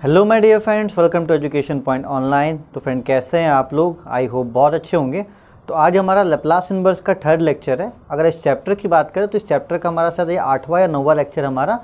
Hello my dear friends welcome to education point online तो friend कैसे हैं आप लोग? आई होप बहुत अच्छे होंगे। तो आज हमारा लेप्लास इनवर्स का थर्ड लेक्चर है। अगर इस चैप्टर की बात करें तो इस चैप्टर का हमारा शायद ये आठवां या नौवा लेक्चर हमारा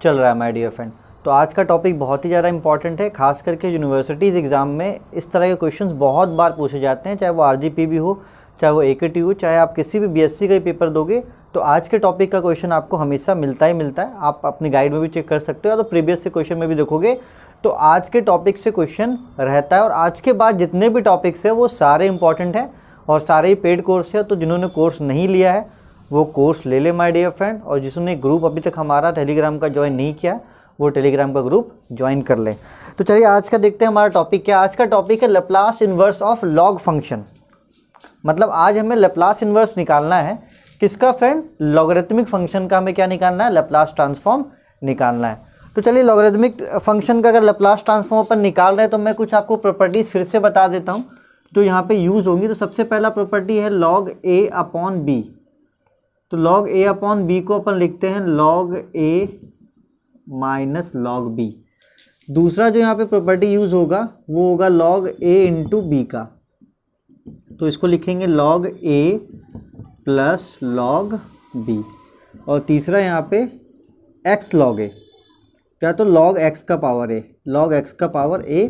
चल रहा है माय डियर फ्रेंड तो आज का टॉपिक बहुत ही ज़्यादा इंपॉर्टेंट है। खास करके यूनिवर्सिटीज़ एग्ज़ाम में इस तरह के क्वेश्चंस बहुत बार पूछे जाते हैं, चाहे वो आरजीपी भी हो, चाहे वो ए हो, चाहे आप किसी भी बीएससी का ही पेपर दोगे तो आज के टॉपिक का क्वेश्चन आपको हमेशा मिलता ही मिलता है। आप अपनी गाइड में भी चेक कर सकते हो या तो प्रीवियस से क्वेश्चन में भी देखोगे। तो आज के टॉपिक से क्वेश्चन रहता है और आज के बाद जितने भी टॉपिक्स हैं, वो सारे इंपॉर्टेंट हैं और सारे ही पेड कोर्स है। तो जिन्होंने कोर्स नहीं लिया है, वो कोर्स ले ले माय डियर फ्रेंड और जिसने ग्रुप अभी तक हमारा टेलीग्राम का ज्वाइन नहीं किया, वो टेलीग्राम का ग्रुप ज्वाइन कर लें। तो चलिए, आज का देखते हैं हमारा टॉपिक क्या आज का टॉपिक है Laplace inverse of log function मतलब आज हमें लप्लास इन्वर्स निकालना है। किसका फ्रेंड लॉगरिथमिक फ़ंक्शन का हमें क्या निकालना है? लप्लास ट्रांसफॉर्म निकालना है। तो चलिए लॉगरिथमिक फ़ंक्शन का अगर लप्लास ट्रांसफॉर्म अपन निकाल रहे हैं तो मैं कुछ आपको प्रॉपर्टीज़ फिर से बता देता हूँ, जो यहाँ पे यूज़ होंगी। तो सबसे पहला प्रॉपर्टी है लॉग ए अपॉन बी तो लॉग ए अपॉन बी को अपन लिखते हैं log A minus log B दूसरा जो यहाँ पे प्रॉपर्टी यूज़ होगा, वो होगा लॉग ए इंटू बी का। तो इसको लिखेंगे log A plus log B और तीसरा यहाँ पे एक्स लॉग ए क्या तो लॉग एक्स का पावर ए लॉग एक्स का पावर ए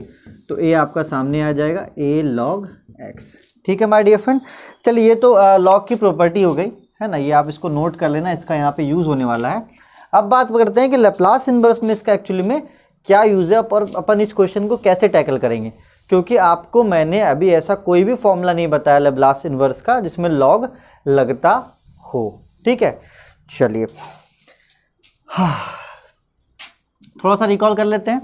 तो ए आपका सामने आ जाएगा ए लॉग एक्स ठीक है माय डियर फ्रेंड चलिए, ये तो लॉग की प्रॉपर्टी हो गई, है ना? ये आप इसको नोट कर लेना, इसका यहाँ पे यूज़ होने वाला है। अब बात करते हैं कि लेप्लास इनवर्स में इसका एक्चुअली में क्या यूज़ है और अपन इस क्वेश्चन को कैसे टैकल करेंगे? क्योंकि आपको मैंने अभी ऐसा कोई भी फॉर्मूला नहीं बताया लेप्लास इनवर्स का, जिसमें लॉग लगता हो। ठीक है? चलिए। हाँ। थोड़ा सा रिकॉल कर लेते हैं।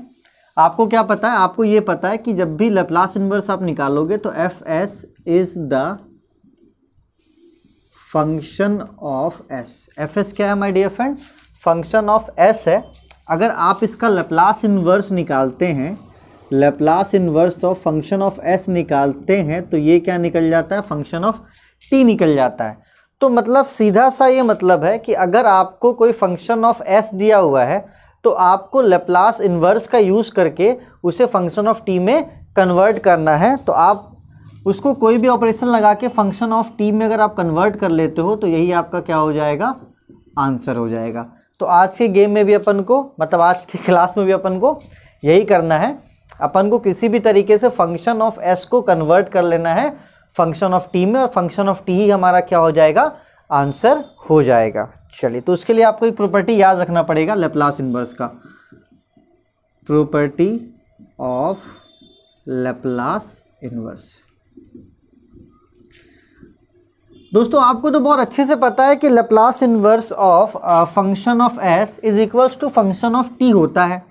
आपको क्या पता है? आपको ये पता है कि जब भी लेप्लास इनवर्स आप निकालोगे तो F S is the function of S F S क्या है my dear friend function of S है। अगर आप इसका लप्लास इन्वर्स निकालते हैं Laplace inverse of function of S निकालते हैं तो ये क्या निकल जाता है? फ़ंक्शन ऑफ़ टी निकल जाता है। तो मतलब सीधा सा ये मतलब है कि अगर आपको कोई फ़ंक्शन ऑफ़ एस दिया हुआ है तो आपको लेप्लास इन्वर्स का यूज़ करके उसे फ़ंक्शन ऑफ़ टी में कन्वर्ट करना है। तो आप उसको कोई भी ऑपरेशन लगा के फ़ंक्शन ऑफ़ टी में अगर आप कन्वर्ट कर लेते हो तो यही आपका क्या हो जाएगा? आंसर हो जाएगा। तो आज के गेम में भी अपन को मतलब आज की क्लास में भी अपन को यही करना है। अपन को किसी भी तरीके से फ़ंक्शन ऑफ़ एस को कन्वर्ट कर लेना है। फ़ंक्शन ऑफ़ टी में और फ़ंक्शन ऑफ़ टी ही हमारा क्या हो जाएगा? आंसर हो जाएगा। चलिए तो उसके लिए आपको एक प्रॉपर्टी याद रखना पड़ेगा लेप्लास इनवर्स का। प्रॉपर्टी ऑफ़ लेप्लास इनवर्स दोस्तों, आपको तो बहुत अच्छे से पता है कि Laplace inverse of function of S is equals to function of T होता है।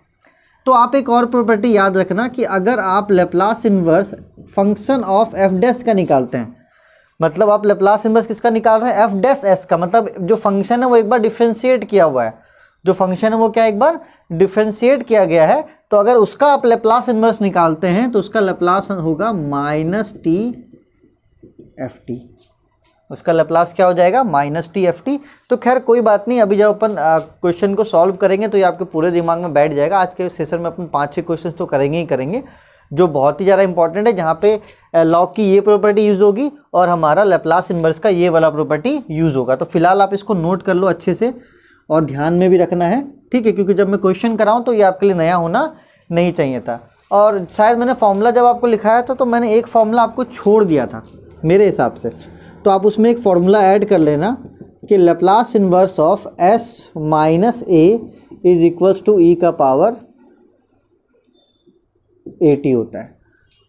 तो आप एक और प्रॉपर्टी याद रखना कि अगर आप Laplace inverse function of F डेस का निकालते हैं मतलब आप लेप्लास इनवर्स किसका निकाल रहे हैं? एफ़ डेस एस का। मतलब जो फ़ंक्शन है वो एक बार डिफ्रेंशिएट किया हुआ है। जो फ़ंक्शन है वो क्या एक बार डिफ्रेंशिएट किया गया है? तो अगर उसका आप लेप्लास इनवर्स निकालते हैं तो उसका लेप्लास होगा माइनस टी एफ़ टी उसका लप्लास क्या हो जाएगा? माइनस टी एफ़ टी तो खैर, कोई बात नहीं। अभी जब अपन क्वेश्चन को सॉल्व करेंगे तो ये आपके पूरे दिमाग में बैठ जाएगा। आज के सेशन में अपन पाँच छः क्वेश्चन तो करेंगे ही करेंगे। जो बहुत ही ज़्यादा इंपॉर्टेंट है, जहाँ पे लॉग की ये प्रॉपर्टी यूज़ होगी और हमारा लेप्लास इन्वर्स का ये वाला प्रॉपर्टी यूज़ होगा। तो फ़िलहाल आप इसको नोट कर लो अच्छे से और ध्यान में भी रखना है, ठीक है? क्योंकि जब मैं क्वेश्चन कराऊँ तो ये आपके लिए नया होना नहीं चाहिए था। और शायद मैंने फॉर्मूला जब आपको लिखाया था तो मैंने एक फॉर्मूला आपको छोड़ दिया था, मेरे हिसाब से। तो आप उसमें एक फॉर्मूला ऐड कर लेना कि Laplace inverse of S minus A is equals to E का पावर ए टी होता है।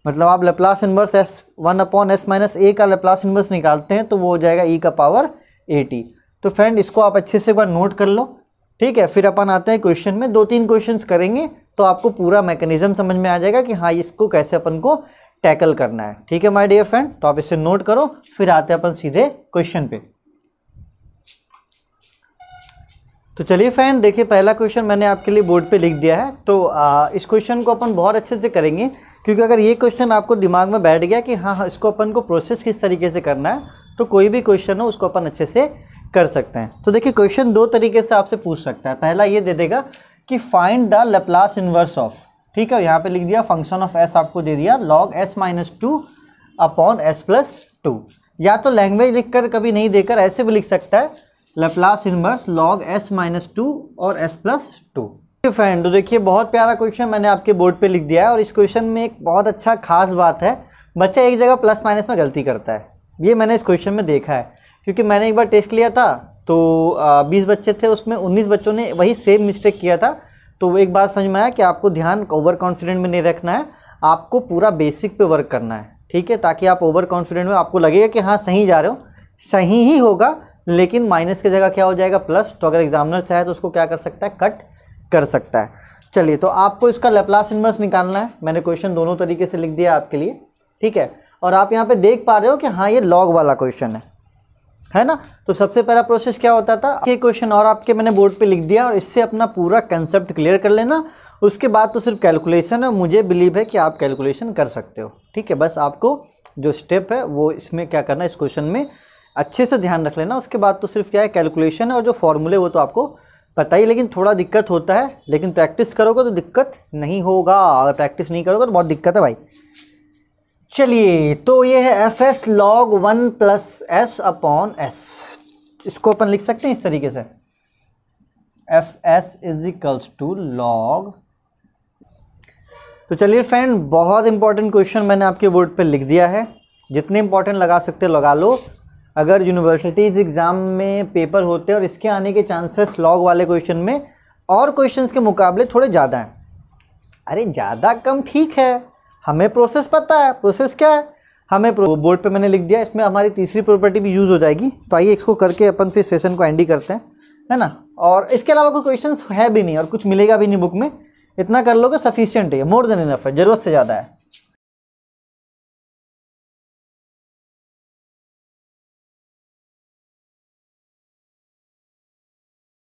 मतलब आप Laplace inverse S one upon S minus A का लप्लास इन्वर्स निकालते हैं तो वो हो जाएगा ई e का पावर ए टी तो फ्रेंड इसको आप अच्छे से एक बार नोट कर लो, ठीक है? फिर अपन आते हैं क्वेश्चन में, दो तीन क्वेश्चंस करेंगे तो आपको पूरा मैकेनिज्म समझ में आ जाएगा कि हाँ इसको कैसे अपन को टैकल करना है। ठीक है माय डियर फ्रेंड तो आप इसे नोट करो, फिर आते हैं अपन सीधे क्वेश्चन पे। तो चलिए फ्रेंड देखिए पहला क्वेश्चन मैंने आपके लिए बोर्ड पे लिख दिया है। तो आ, इस क्वेश्चन को अपन बहुत अच्छे से करेंगे क्योंकि अगर ये क्वेश्चन आपको दिमाग में बैठ गया कि हाँ हाँ इसको अपन को प्रोसेस किस तरीके से करना है तो कोई भी क्वेश्चन हो उसको अपन अच्छे से कर सकते हैं। तो देखिए क्वेश्चन दो तरीके से आपसे पूछ सकता है। पहला ये दे देगा कि find the Laplace inverse of ठीक है यहाँ पे लिख दिया फ़ंक्शन ऑफ़ एस आपको दे दिया log S minus two upon S plus two या तो लैंग्वेज लिखकर कभी नहीं देकर ऐसे भी लिख सकता है Laplace inverse log S minus two और एस प्लस टू फ्रेंड तो देखिए, बहुत प्यारा क्वेश्चन मैंने आपके बोर्ड पे लिख दिया है और इस क्वेश्चन में एक बहुत अच्छा खास बात है। बच्चा एक जगह प्लस माइनस में गलती करता है। ये मैंने इस क्वेश्चन में देखा है। क्योंकि मैंने एक बार टेस्ट लिया था तो बीस बच्चे थे, उसमें उन्नीस बच्चों ने वही सेम मिस्टेक किया था। तो एक बात समझ में आया कि आपको ध्यान ओवर कॉन्फिडेंट में नहीं रखना है। आपको पूरा बेसिक पे वर्क करना है। ठीक है? ताकि आप ओवर कॉन्फिडेंट में आपको लगेगा कि हाँ सही जा रहे हो। सही ही होगा लेकिन माइनस की जगह क्या हो जाएगा प्लस? तो अगर एग्जामिनर चाहे तो उसको क्या कर सकता है? कट कर सकता है। चलिए तो आपको इसका लेप्लास इन्वर्स निकालना है। मैंने क्वेश्चन दोनों तरीके से लिख दिया आपके लिए, ठीक है? और आप यहाँ पे देख पा रहे हो कि हाँ ये लॉग वाला क्वेश्चन है। है ना? तो सबसे पहला प्रोसेस क्या होता था? ये क्वेश्चन और आपके मैंने बोर्ड पे लिख दिया और इससे अपना पूरा कंसेप्ट क्लियर कर लेना। उसके बाद तो सिर्फ़ कैलकुलेशन है। मुझे बिलीव है कि आप कैलकुलेशन कर सकते हो। ठीक है? बस आपको जो स्टेप है, वो इसमें क्या करना है? इस क्वेश्चन में अच्छे से ध्यान रख लेना। उसके बाद तो सिर्फ़ क्या है कैलकुलेशन है और जो फॉर्मूले वो तो आपको पता ही लेकिन थोड़ा दिक्कत होता है। लेकिन प्रैक्टिस करोगे तो दिक्कत नहीं होगा। अगर प्रैक्टिस नहीं करोगे तो बहुत दिक्कत है भाई। चलिए तो ये है F S log one plus S upon S इसको अपन लिख सकते हैं इस तरीके से। F S is equals to log तो चलिए फ्रेंड बहुत इंपॉर्टेंट क्वेश्चन मैंने आपके बोर्ड पे लिख दिया है। जितने इंपॉर्टेंट लगा सकते लगा लो। अगर यूनिवर्सिटीज़ एग्ज़ाम में पेपर होते हैं और इसके आने के चांसेस लॉग वाले क्वेश्चन में, और क्वेश्चंस के मुकाबले थोड़े ज़्यादा हैं। अरे, ज़्यादा कम ठीक है। हमें प्रोसेस पता है। प्रोसेस क्या है? हमें बोर्ड पे मैंने लिख दिया, इसमें हमारी तीसरी प्रॉपर्टी भी यूज़ हो जाएगी। तो आइए इसको करके अपन फिर सेशन को एंडी करते हैं, है ना? और इसके अलावा कोई क्वेश्चन है भी नहीं और कुछ मिलेगा भी नहीं बुक में, इतना कर लोगे सफिशियंट है मोर देन इनफ है, ज़रूरत से ज़्यादा है।